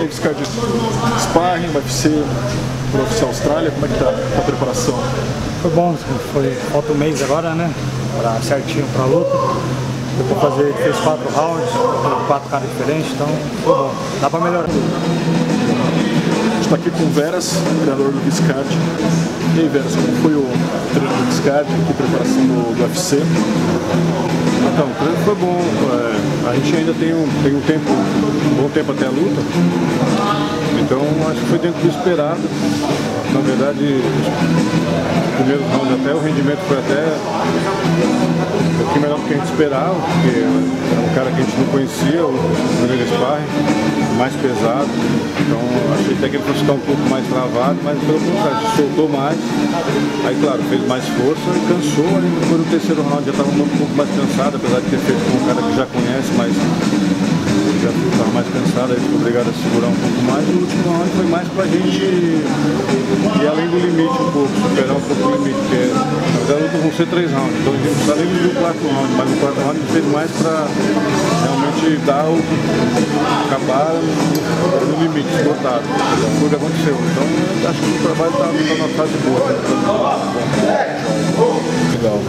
E Viscardi, sparring, UFC, para oficial Austrália, como é que tá a preparação? Foi bom, foi falta um mês agora, né? Pra, certinho para a luta. Eu vou fazer, fez quatro rounds, quatro caras diferentes, então foi bom. Dá para melhorar. A gente está aqui com o Veras, treinador do Viscardi. E aí, Veras, como foi o treino do Viscardi, aqui, preparação do, do UFC? Então, o treino foi bom. É, a gente ainda tem um, tem um tempo, um bom tempo até a luta. Então acho que foi dentro do esperado. Na verdade, os primeiros rounds até o rendimento foi até um pouquinho melhor do que a gente esperava, porque era um cara que a gente não conhecia, o primeiro sparring, mais pesado. Então achei até que ele fosse ficar um pouco mais travado, mas pelo contrário, soltou mais. Aí claro, fez mais força e cansou. Aí depois no terceiro round já estava um pouco mais cansado, apesar de ter feito com um cara que já conhece, mas já estava mais cansado, aí ficou obrigado a segurar um pouco mais. E o último round foi mais pra gente ir além do limite um pouco, superar um pouco o limite, porque na verdade a luta vão ser três rounds, então a gente não está nem no quarto round, mas no quarto round a gente fez mais pra realmente dar o acabar no limite, esgotado. Foi o que aconteceu. Então acho que o trabalho está tá numa fase boa. Tá, Legal.